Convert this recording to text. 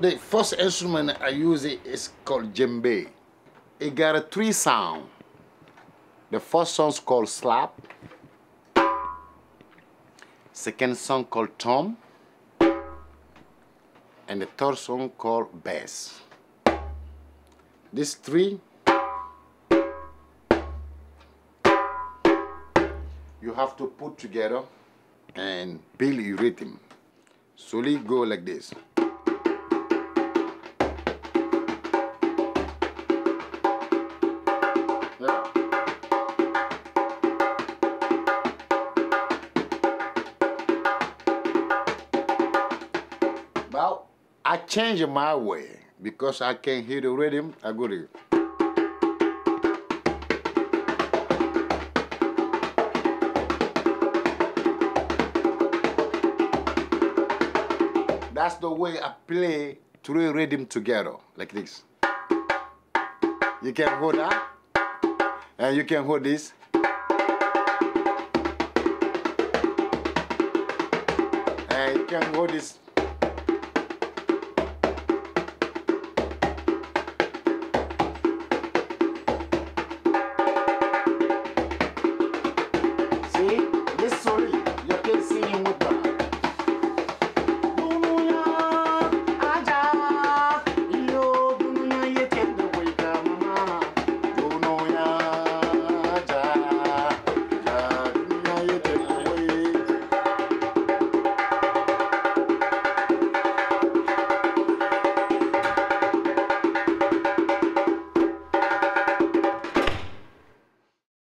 The first instrument I use is called djembe. It got a three sound. The first song's called slap. Second song called tom. And the third song called bass. These three you have to put together and build your rhythm. Slowly go like this. Well, I change my way because I can hear the rhythm. I go to That's the way I play three rhythm together, like this. You can hold that, and you can hold this. And you can hold this